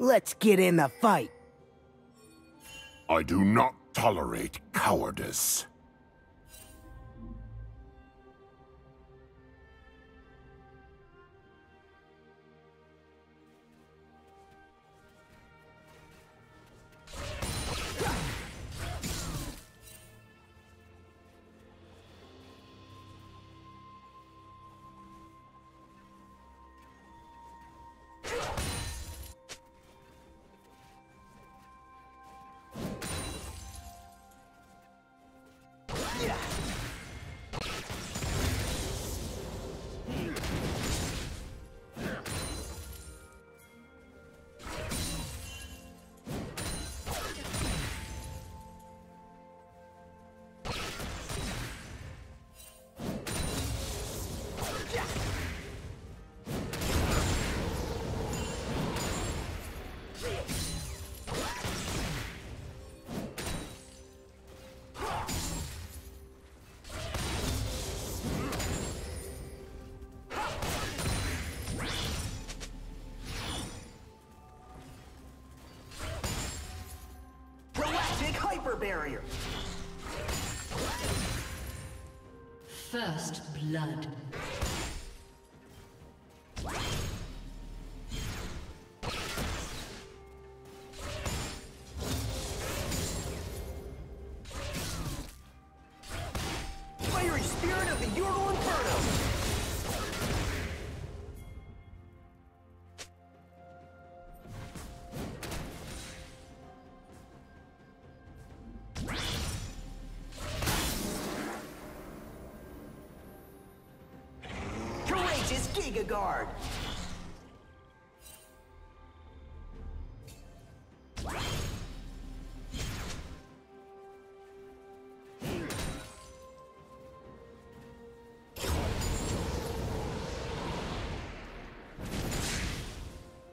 Let's get in the fight. I do not tolerate cowardice. Barrier! First blood. Giga Guard!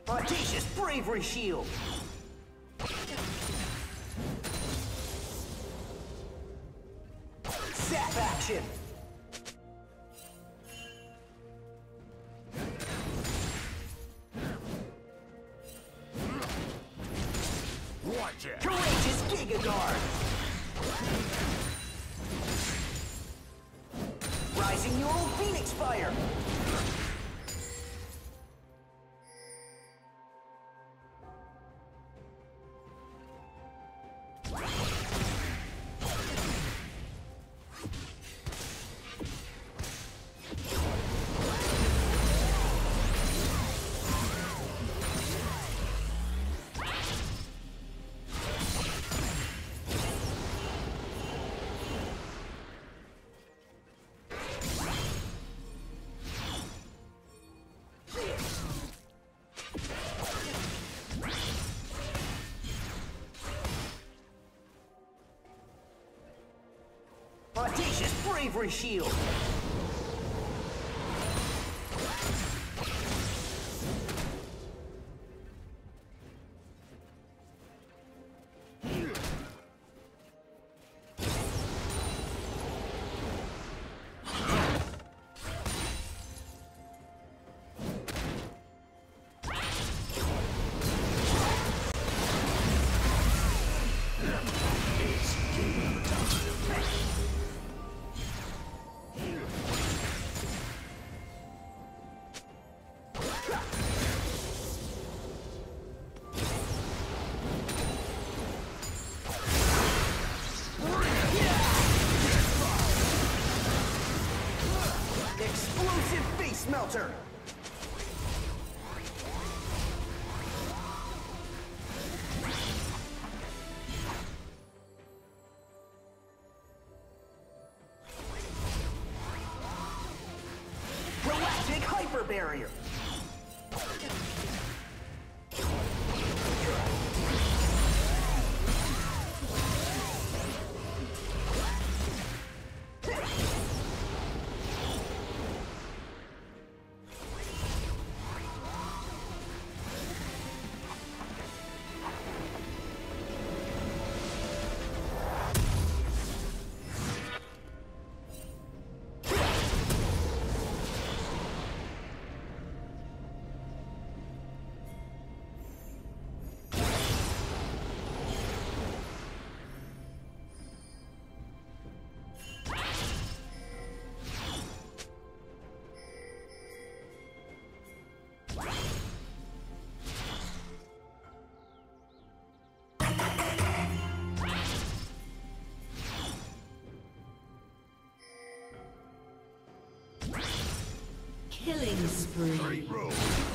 Audacious Bravery Shield! Bravery Shield! Face Killing spree.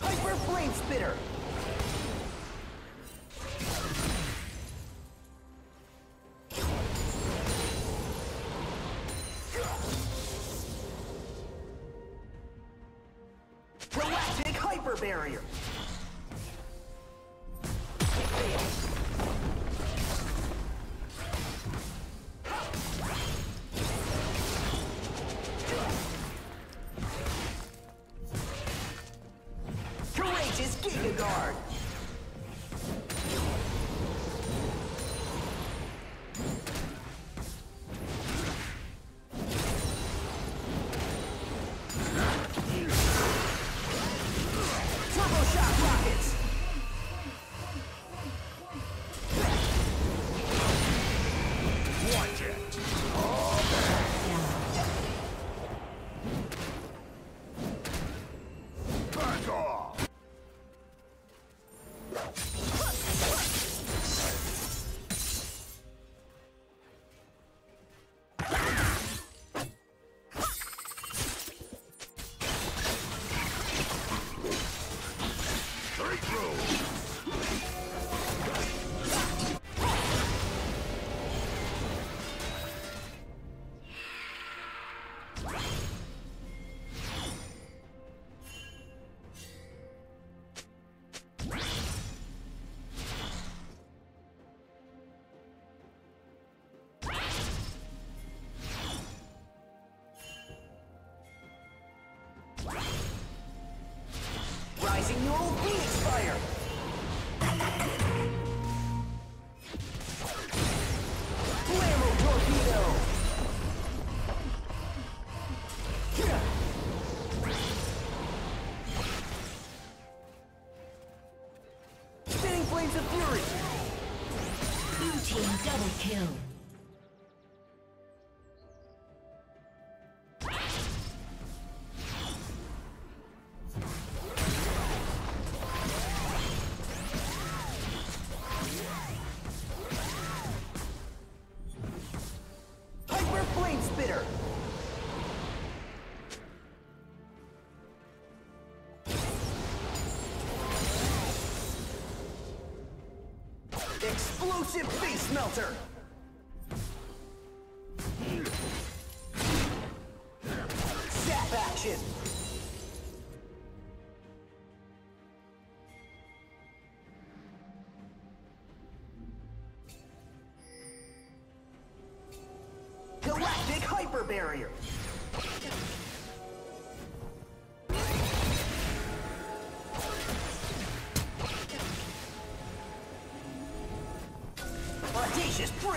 Hyper Flame Spitter! kill. Explosive face melter!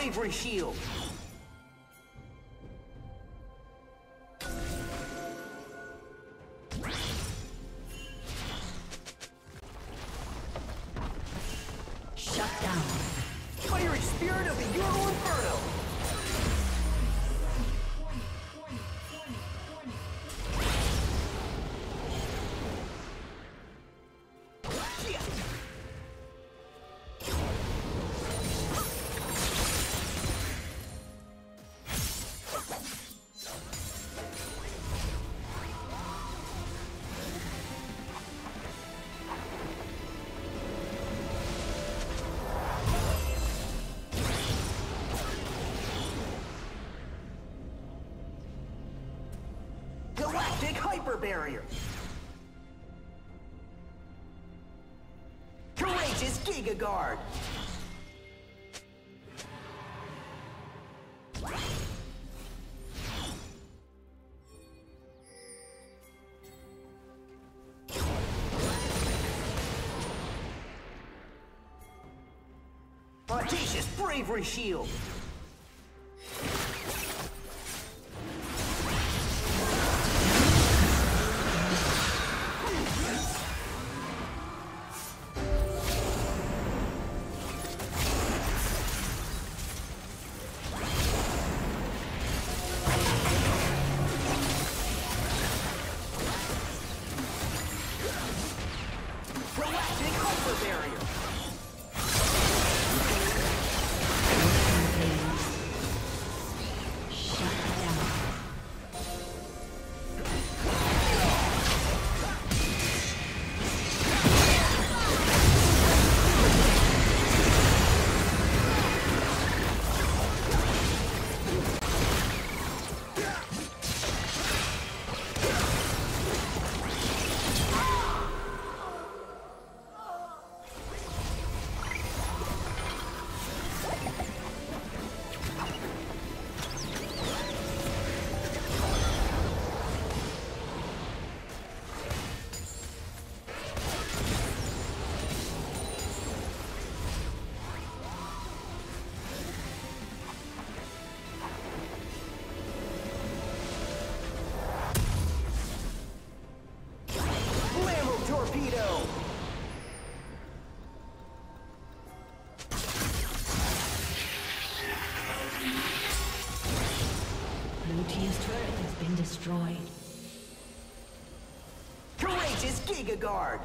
bravery shield. Hyper barrier. Courageous Giga Guard. Audacious Bravery Shield. Blue team's turret has been destroyed. Courageous Giga Guard.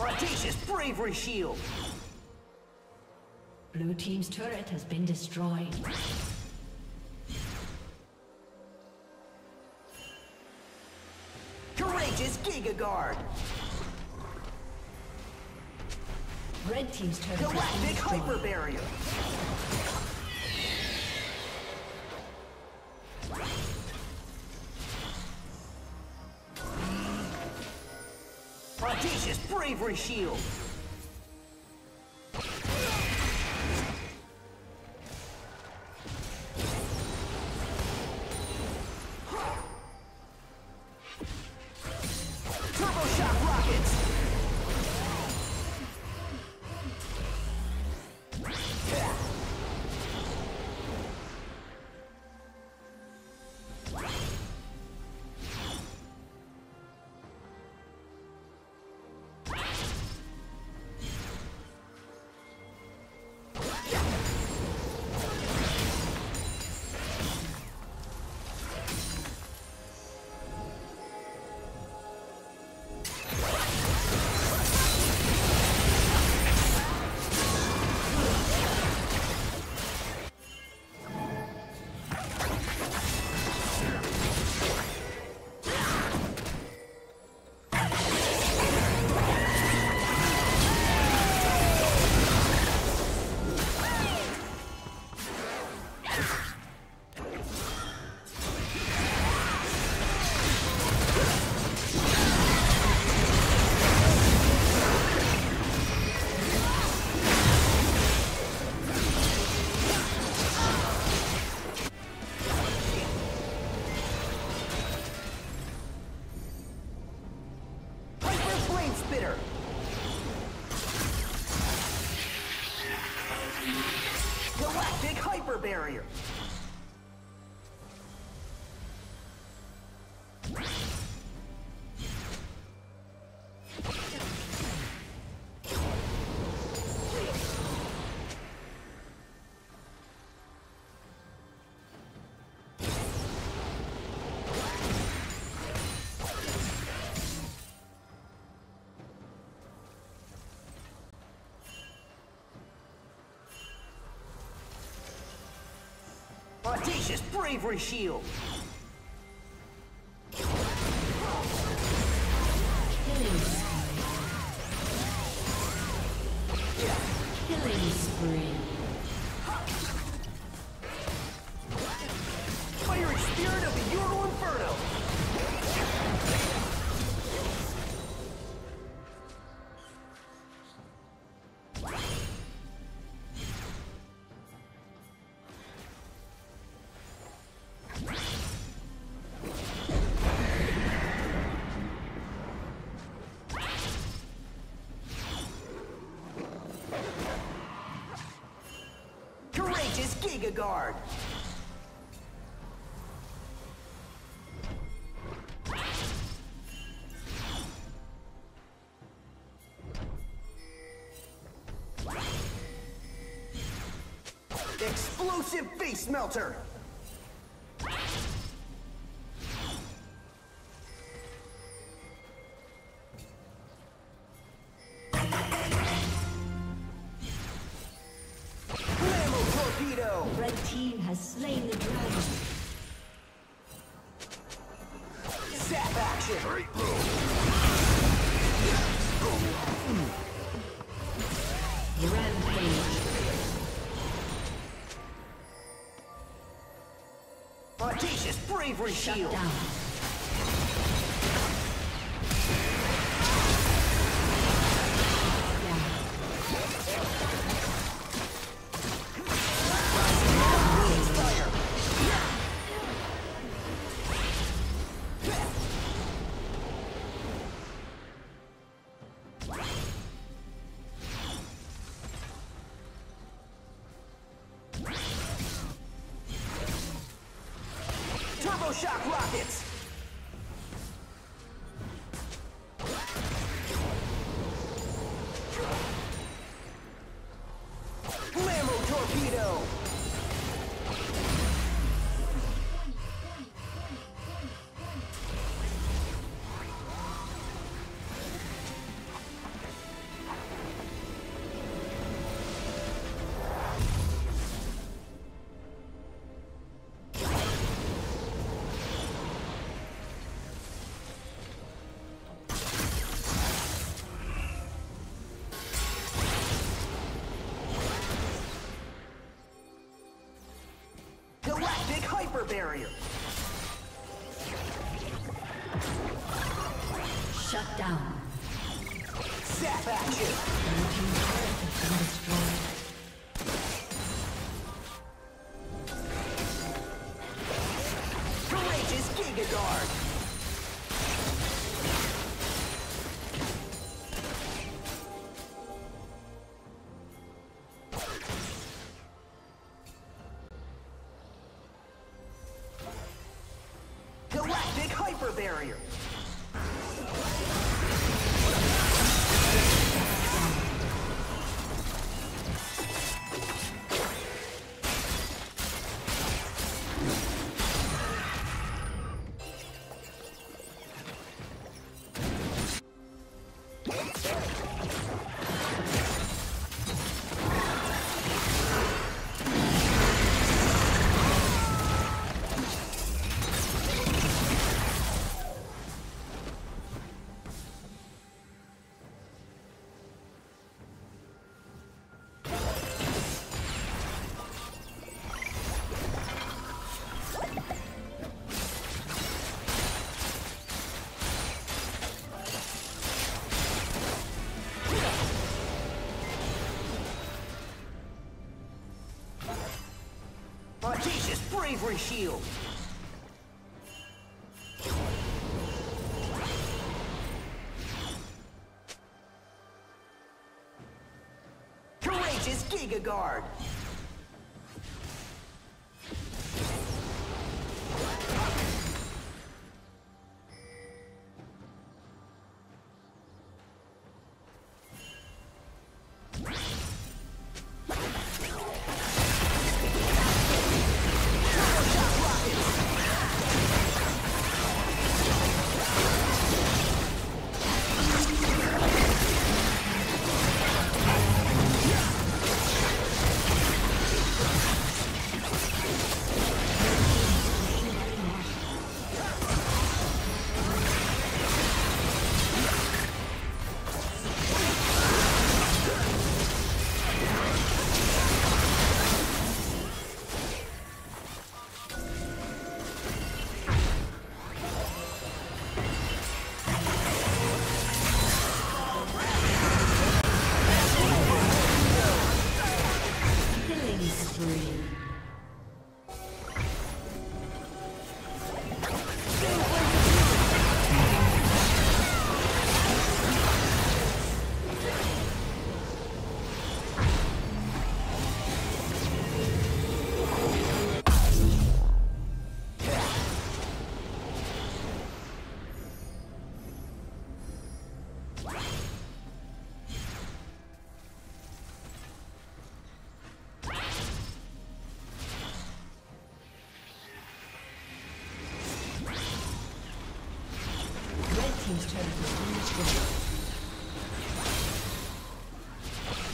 Audacious Bravery Shield. Blue team's turret has been destroyed. Giga Guard. Red team's turret been Galactic Hyper. Barrier. Audacious Bravery Shield. Rockets. Bravery Shield. Guard! Explosive Face Melter! Has slain the dragon. Zap action! Straight road. Rampage. Audacious Bravery Shut Shield! down. Down. Shock Rockets! Barrier! Shut down. Zap action! Blue team's turret has been destroyed. Courageous Giga Guard! Shield! Courageous Giga Guard!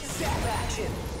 Zap action!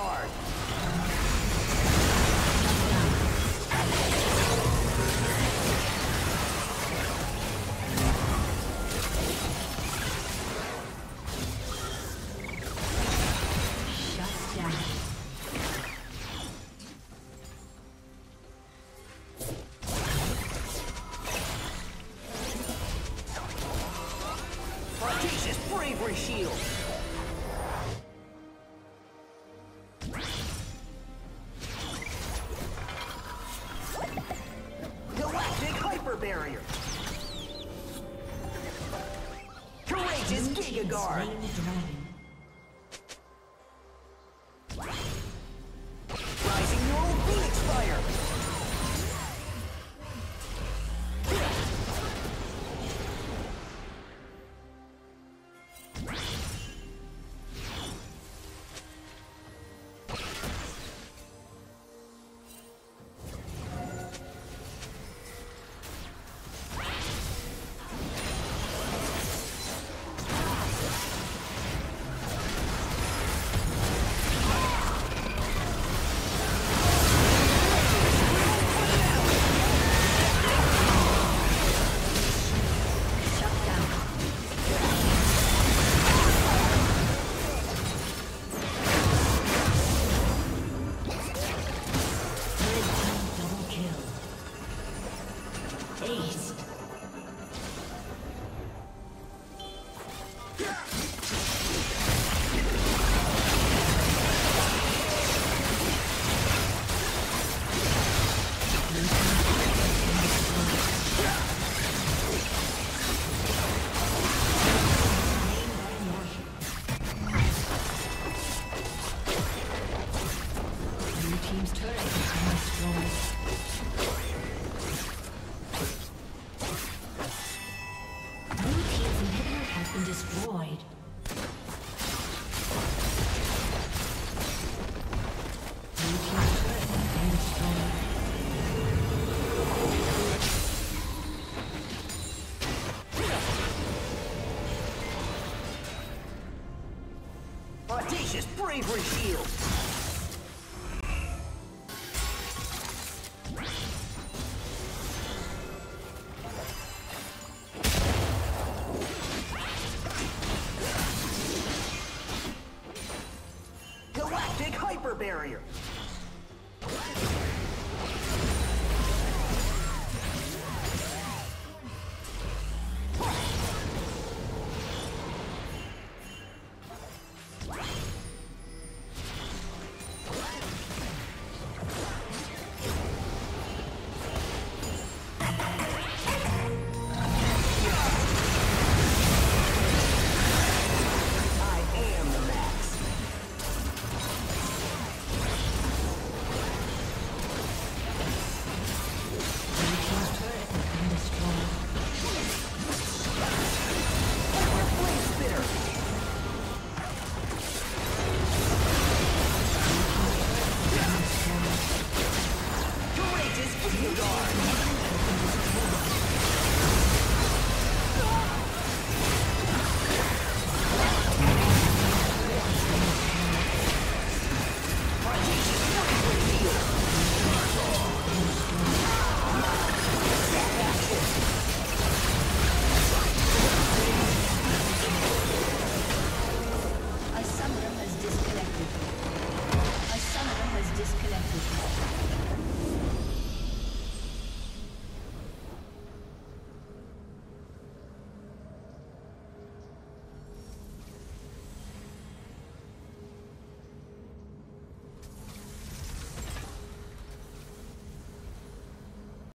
Guard. Shut Bravery Shield. Audacious Bravery Shield.